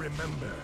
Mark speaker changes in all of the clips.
Speaker 1: remember.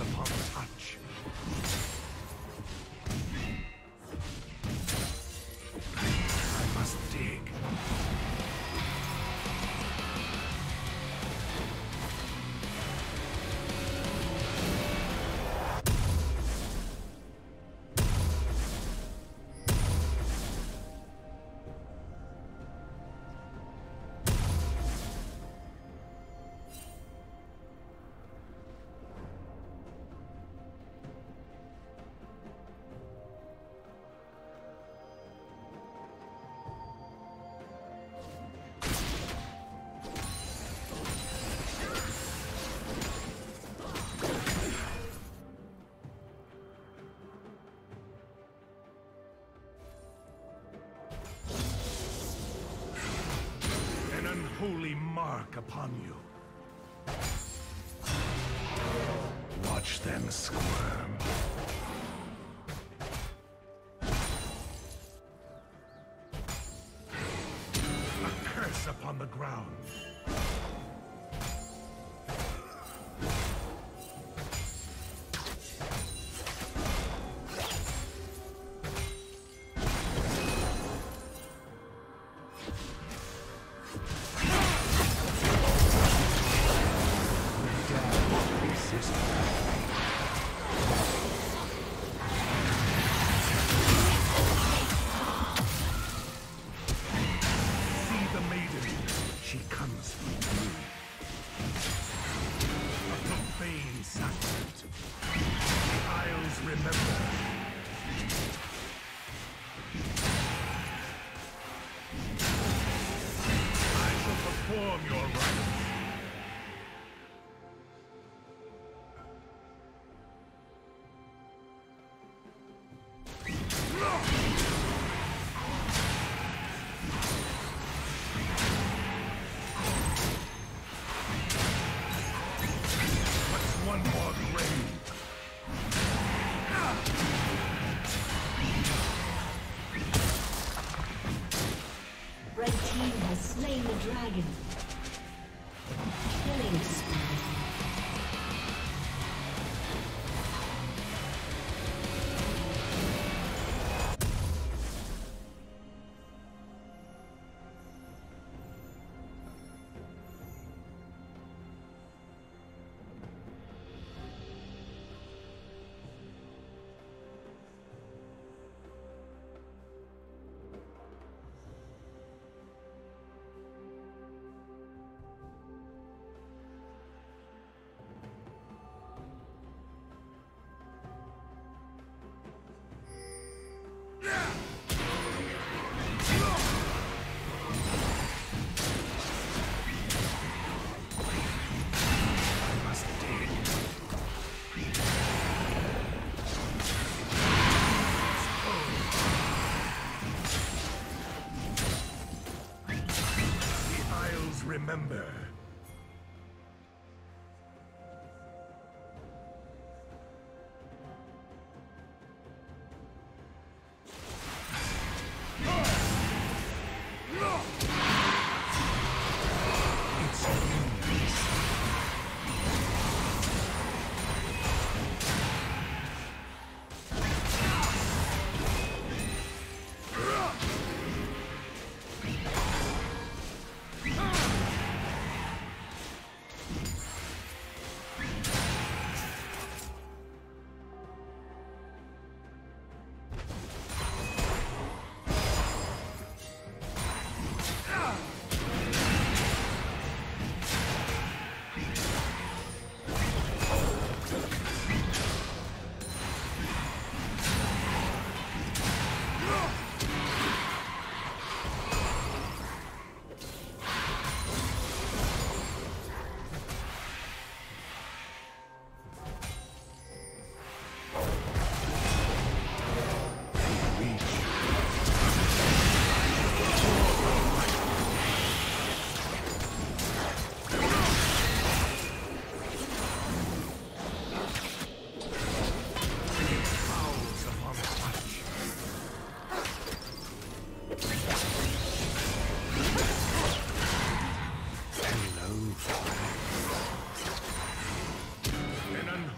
Speaker 1: Upon touch. Unholy upon you. Watch them squirm. A curse upon the ground. Maiden. She comes from. A profane sacrament. The Isles remember. I shall perform your rites. remember.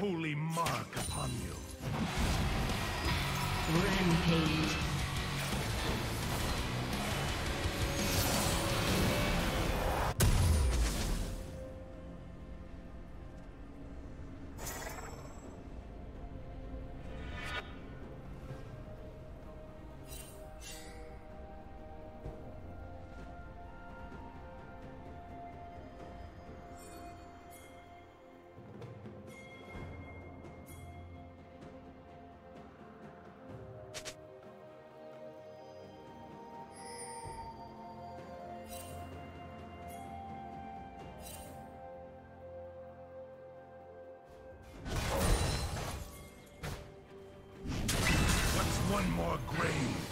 Speaker 1: One more grave.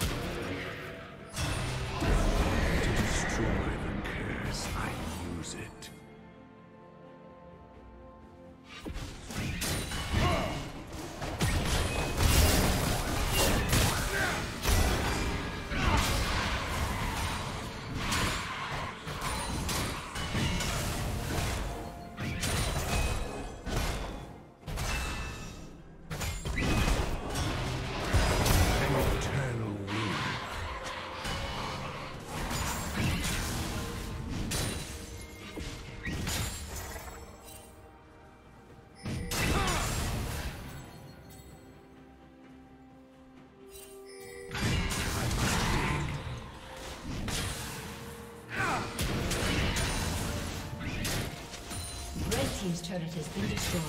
Speaker 2: Turret has been destroyed.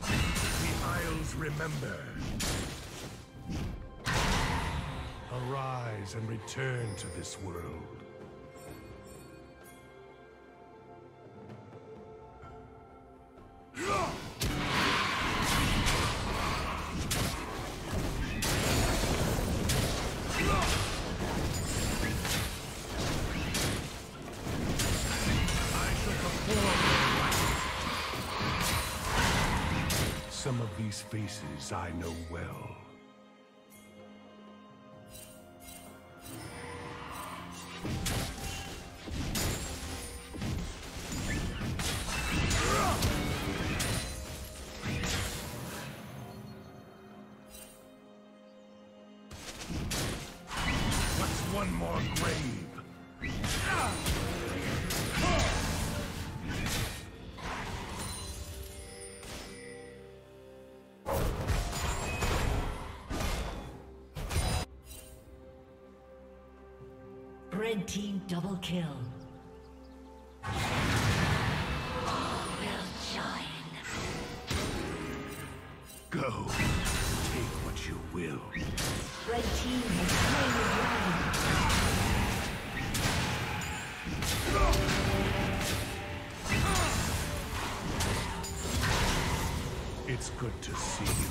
Speaker 1: The Isles remember. Arise and return to this world. These faces I know well.
Speaker 2: Red team double kill.
Speaker 1: Go. Take what you will.
Speaker 2: Red team has slain
Speaker 1: the dragon. It's good to see you.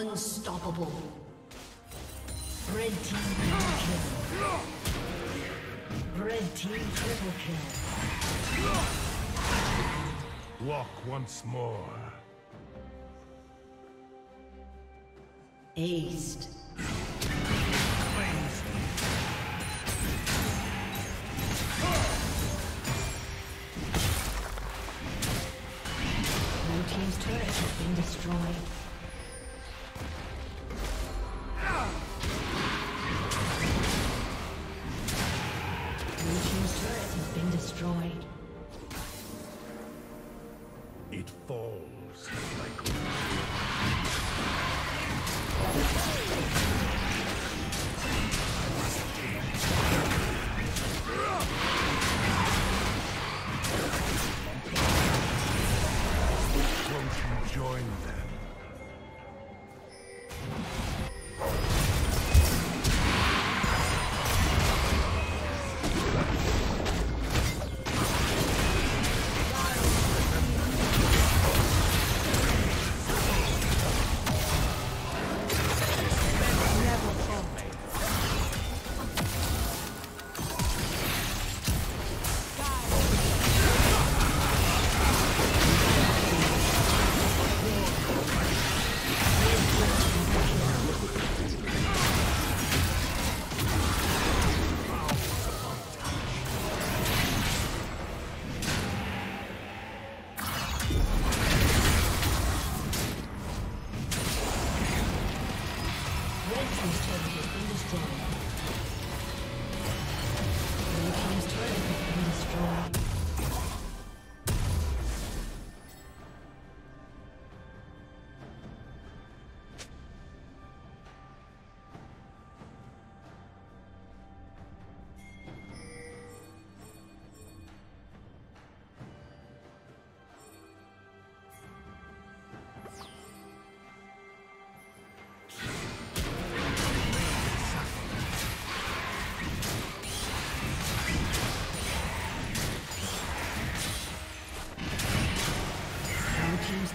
Speaker 2: Unstoppable. Red team double kill. Red team triple kill.
Speaker 1: Walk once more.
Speaker 2: Aced. Blue team's turret has been destroyed.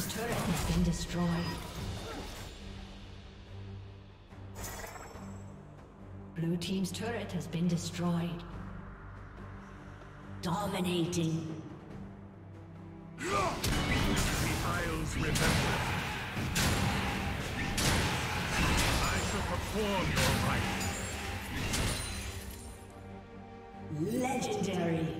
Speaker 2: Team's turret has been destroyed. Blue team's turret has been destroyed. Dominating.
Speaker 1: Isles remember. I shall perform your.
Speaker 2: Legendary.